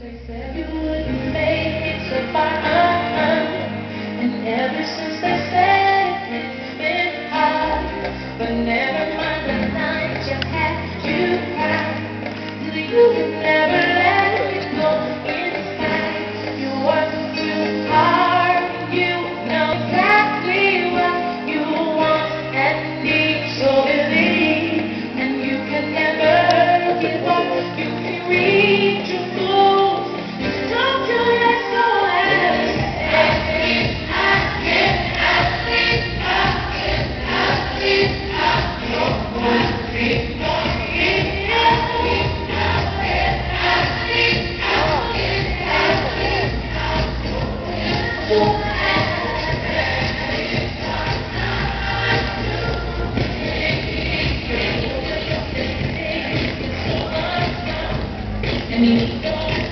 They said you wouldn't make it so far, Amém.